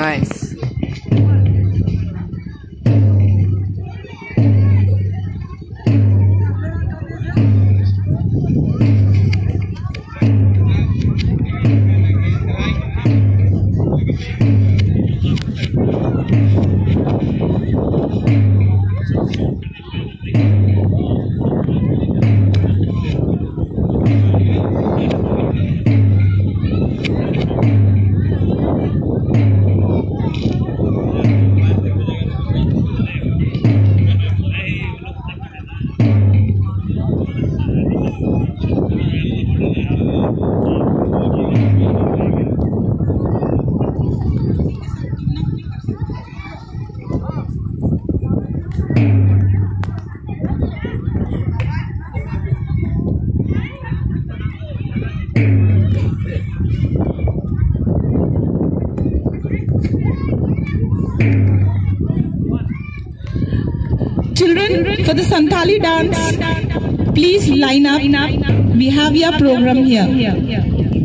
Nice. For the Santali dance, please line up. We have your program here.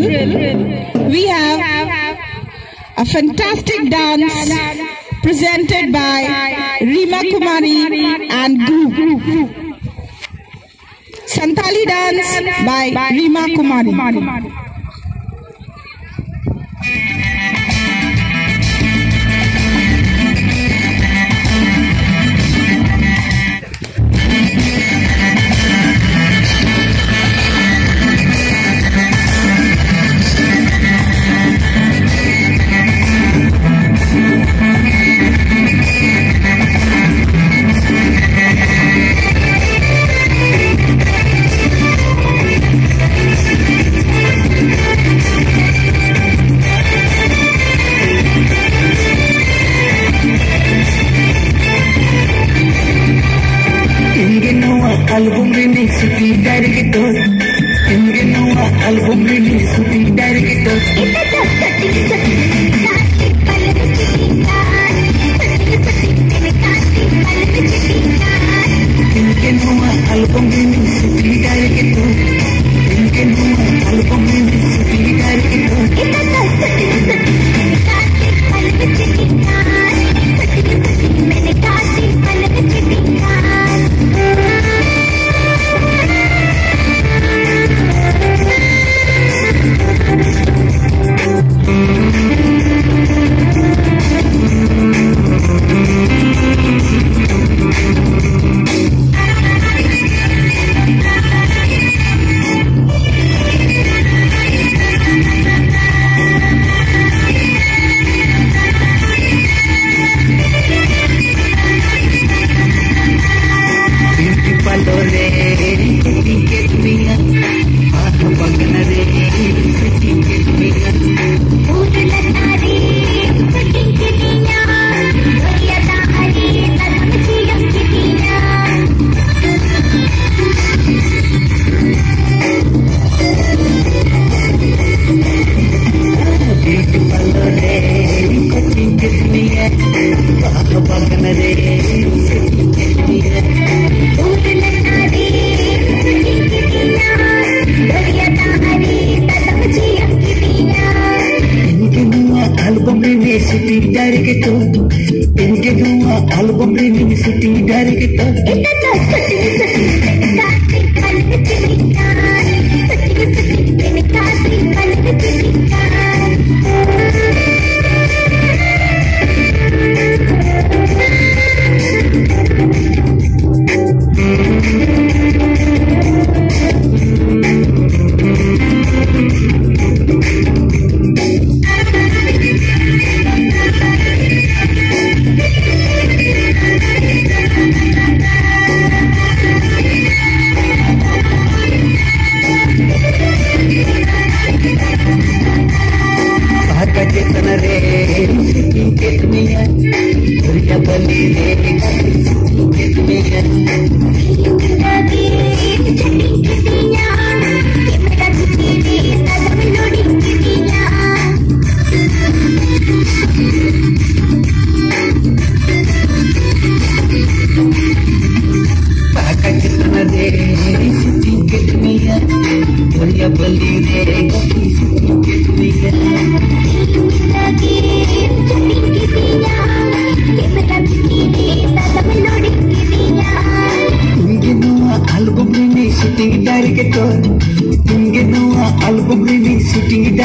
We have a fantastic dance presented by Rima Kumari and group. Santali dance by Rima Kumari.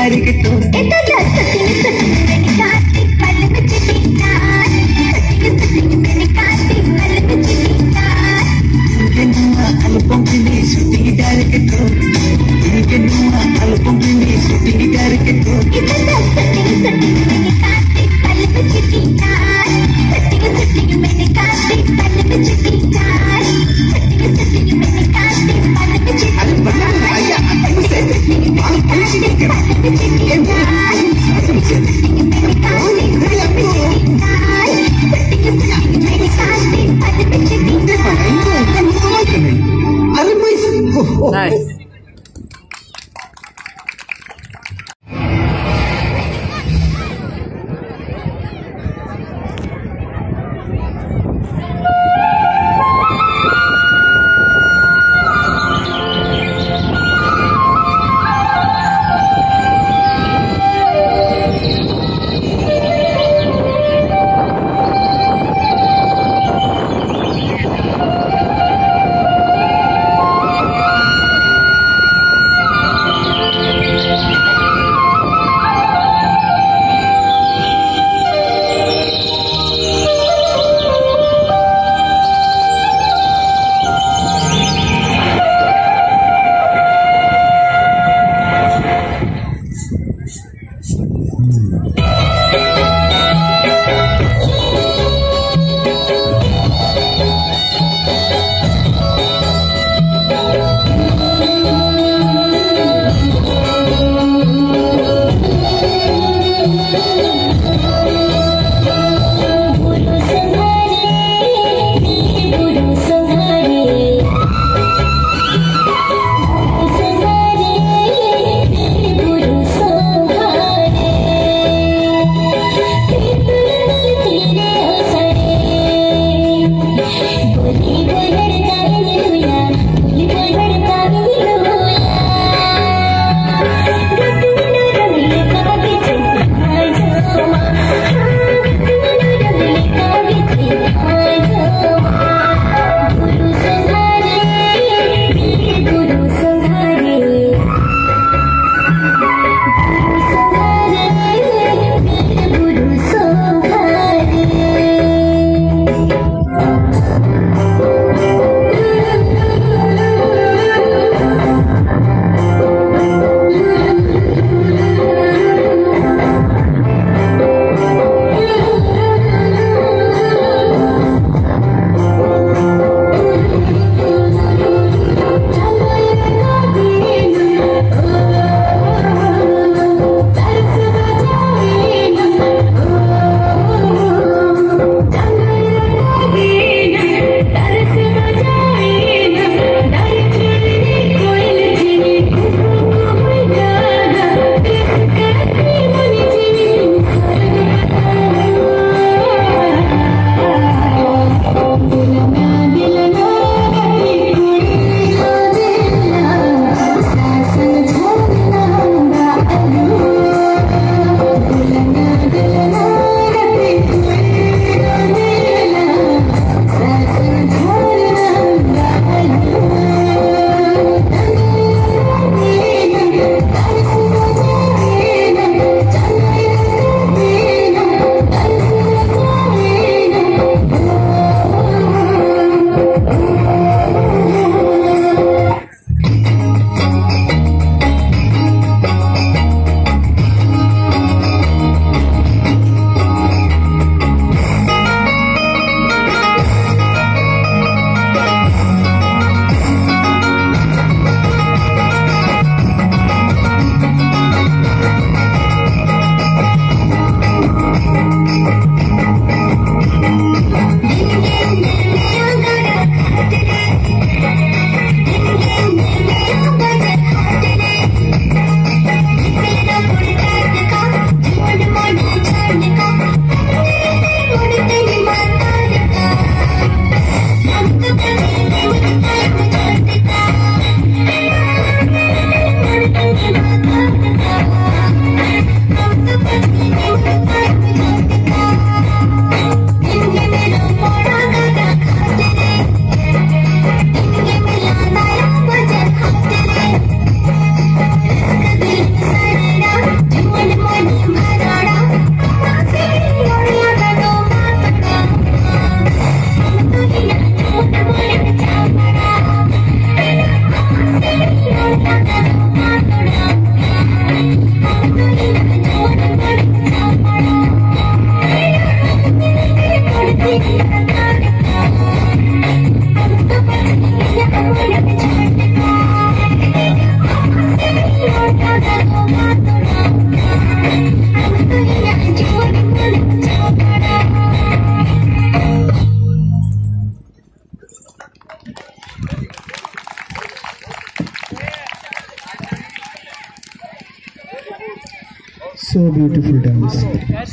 అరిగితో ఎంత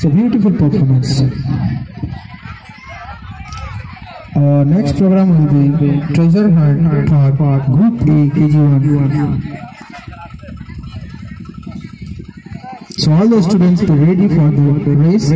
So beautiful performance. Our next program will be Treasure Hunt Part Group A KG1. So all the students are ready for the race.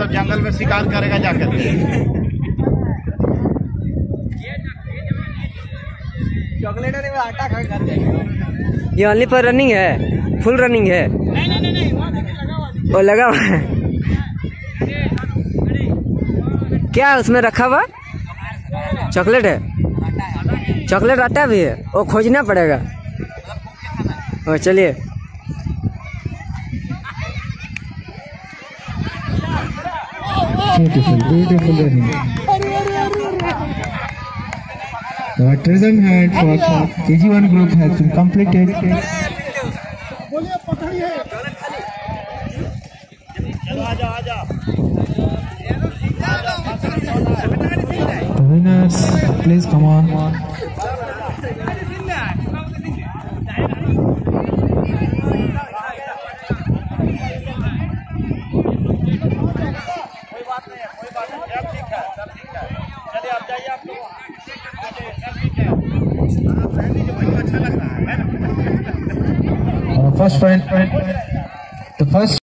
मतलब जंगल में शिकार करेगा जाकर के। ये only पर running है। फुल रनिंग है। वो लगा हुआ है। क्या उसमें रखा हुआ? चॉकलेट है। चॉकलेट आता भी है वो खोजना पड़ेगा। ओ चलिए। Beautiful, beautiful running. Our treasure hunt for KG1 group has been completed. The winners, please come on. First